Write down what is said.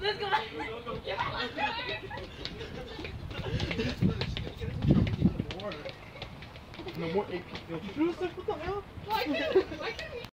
Let's go back. No more AP. What the hell? Why can't. why can't.